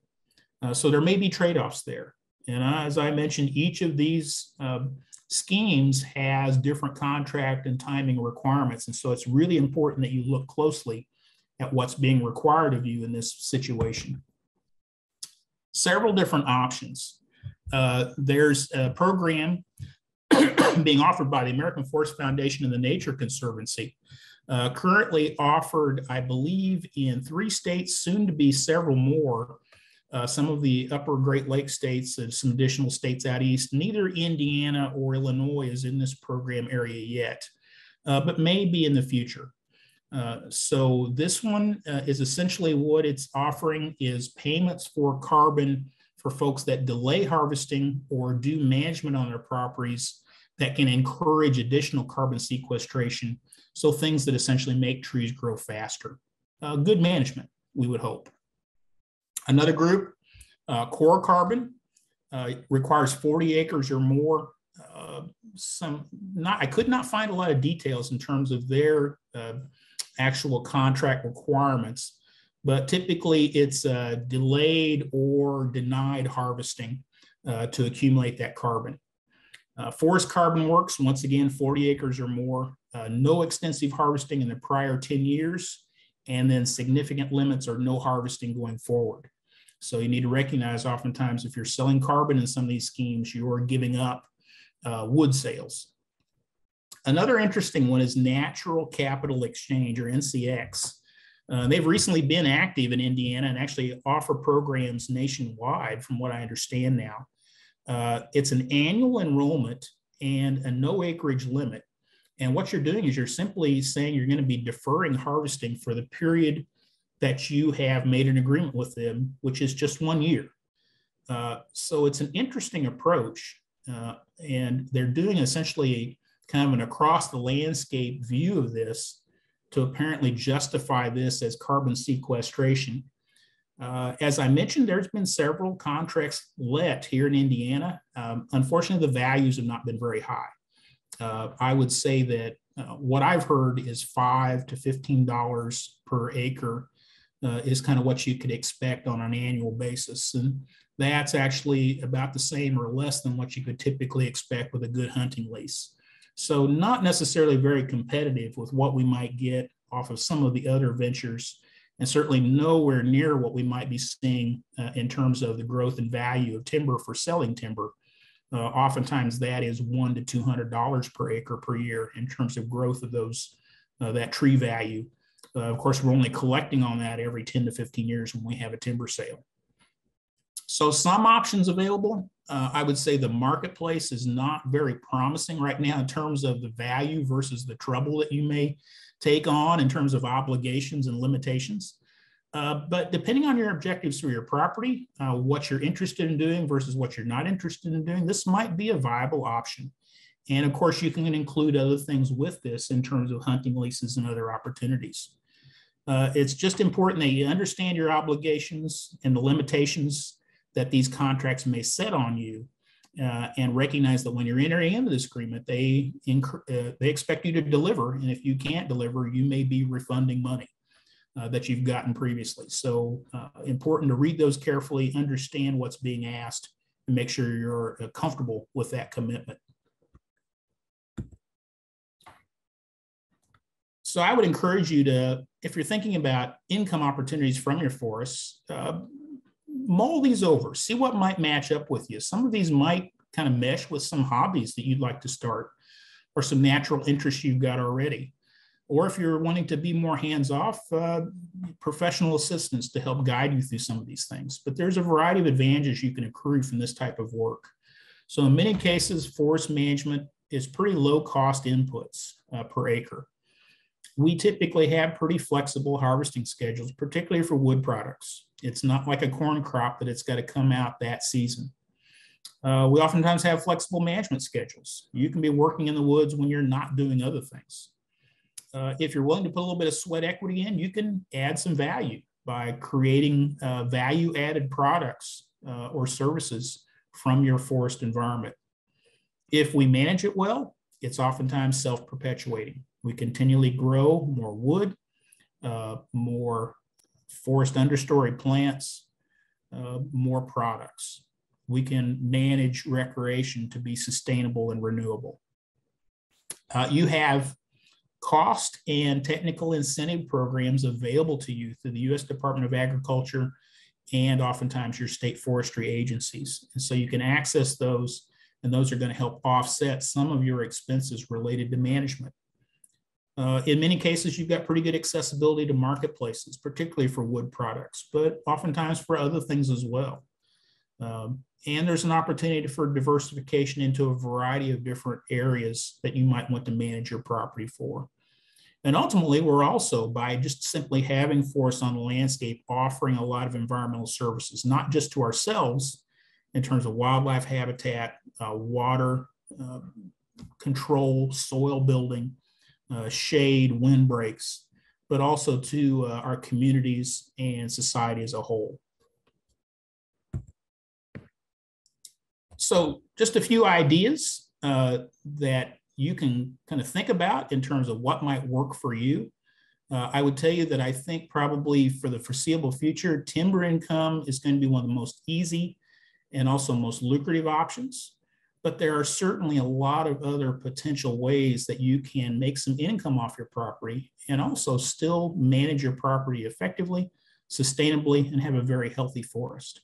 Uh, so there may be trade-offs there. And as I mentioned, each of these uh, schemes has different contract and timing requirements. And so it's really important that you look closely at what's being required of you in this situation. Several different options. Uh, there's a program being offered by the American Forest Foundation and the Nature Conservancy. Uh, currently offered, I believe, in three states, soon to be several more. Uh, some of the upper Great Lakes states and some additional states out east. Neither Indiana or Illinois is in this program area yet, uh, but may be in the future. Uh, so this one uh, is essentially what it's offering is payments for carbon for folks that delay harvesting or do management on their properties that can encourage additional carbon sequestration. So things that essentially make trees grow faster. Uh, good management, we would hope. Another group, uh, core carbon, uh, requires 40 acres or more. Uh, some not, I could not find a lot of details in terms of their uh, actual contract requirements, but typically it's uh, delayed or denied harvesting to accumulate that carbon. Uh, forest carbon works, once again, 40 acres or more, uh, no extensive harvesting in the prior 10 years, and then significant limits or no harvesting going forward. So you need to recognize oftentimes if you're selling carbon in some of these schemes, you're giving up uh, wood sales. Another interesting one is Natural Capital Exchange or NCX. Uh, they've recently been active in Indiana and actually offer programs nationwide, from what I understand now. Uh, it's an annual enrollment and a no acreage limit. And what you're doing is you're simply saying you're going to be deferring harvesting for the period that you have made an agreement with them, which is just one year. Uh, so it's an interesting approach, uh, and they're doing essentially kind of an across the landscape view of this to apparently justify this as carbon sequestration. Uh, as I mentioned, there's been several contracts let here in Indiana. Um, unfortunately, the values have not been very high. Uh, I would say that uh, what I've heard is five to fifteen dollars per acre uh, is kind of what you could expect on an annual basis, and that's actually about the same or less than what you could typically expect with a good hunting lease. So not necessarily very competitive with what we might get off of some of the other ventures, and certainly nowhere near what we might be seeing uh, in terms of the growth and value of timber for selling timber. Uh, oftentimes that is one to two hundred dollars per acre per year in terms of growth of those uh, that tree value. Uh, of course, we're only collecting on that every 10 to 15 years when we have a timber sale. So some options available. Uh, I would say the marketplace is not very promising right now in terms of the value versus the trouble that you may take on in terms of obligations and limitations. Uh, but depending on your objectives for your property, uh, what you're interested in doing versus what you're not interested in doing, this might be a viable option. And of course, you can include other things with this in terms of hunting leases and other opportunities. Uh, it's just important that you understand your obligations and the limitations that these contracts may set on you uh, and recognize that when you're entering into this agreement, they, uh, they expect you to deliver. And if you can't deliver, you may be refunding money uh, that you've gotten previously. So uh, important to read those carefully, understand what's being asked, and make sure you're uh, comfortable with that commitment. So I would encourage you to, if you're thinking about income opportunities from your forests, uh, mull these over, see what might match up with you. Some of these might kind of mesh with some hobbies that you'd like to start or some natural interests you've got already. Or if you're wanting to be more hands off, uh, professional assistance to help guide you through some of these things. But there's a variety of advantages you can accrue from this type of work. So, in many cases, forest management is pretty low cost inputs uh, per acre we typically have pretty flexible harvesting schedules, particularly for wood products. It's not like a corn crop that it's got to come out that season. Uh, we oftentimes have flexible management schedules. You can be working in the woods when you're not doing other things. Uh, if you're willing to put a little bit of sweat equity in, you can add some value by creating uh, value added products uh, or services from your forest environment. If we manage it well, it's oftentimes self perpetuating. We continually grow more wood, uh, more forest understory plants, uh, more products. We can manage recreation to be sustainable and renewable. Uh, you have cost and technical incentive programs available to you through the U.S. Department of Agriculture and oftentimes your state forestry agencies. And so you can access those, and those are going to help offset some of your expenses related to management. Uh, in many cases, you've got pretty good accessibility to marketplaces, particularly for wood products, but oftentimes for other things as well. Um, and there's an opportunity for diversification into a variety of different areas that you might want to manage your property for. And ultimately, we're also, by just simply having forests on the landscape, offering a lot of environmental services, not just to ourselves in terms of wildlife habitat, uh, water uh, control, soil building, uh, shade, windbreaks, but also to uh, our communities and society as a whole. So just a few ideas uh, that you can kind of think about in terms of what might work for you. Uh, I would tell you that I think probably for the foreseeable future, timber income is going to be one of the most easy and also most lucrative options but there are certainly a lot of other potential ways that you can make some income off your property and also still manage your property effectively, sustainably, and have a very healthy forest.